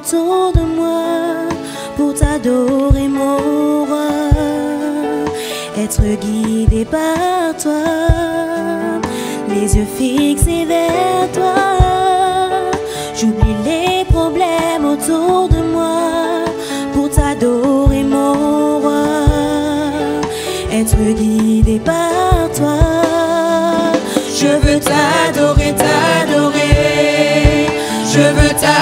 autour de moi pour t'adorer mon roi. Être guidé par toi, les yeux fixés vers toi. J'oublie les problèmes autour de moi pour t'adorer mon roi. Être guidé par toi. Je veux t'adorer, t'adorer. Je veux t'adorer,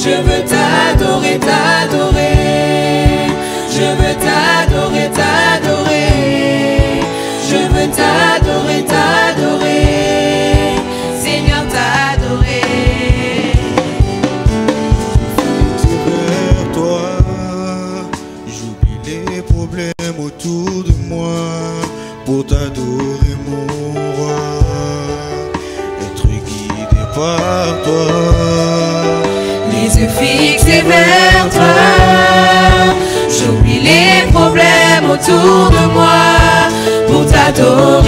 Je veux t'adorer, t'adorer. Je veux t'adorer, t'adorer. Je veux t'adorer, t'adorer. Seigneur, t'adorer. Vers toi. J'oublie les problèmes autour de moi pour t'adorer, mon roi. Être guidé par toi. Yeux fixés vers toi. J'oublie les problèmes autour de moi pour t'adorer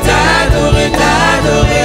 t'adorer, t'adorer.